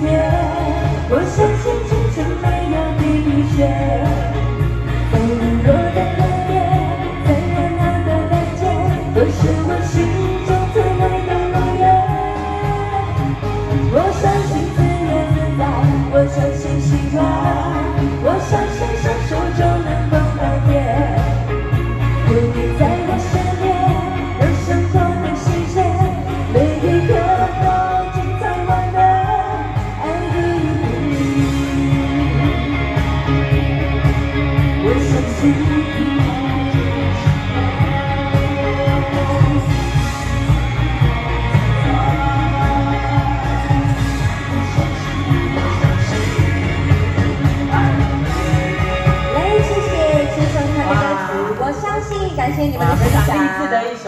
天我相信青春没有地平线在的在的街都是我心？来，谢谢，谢谢大家的支持。我相信，感谢你们的分享。的。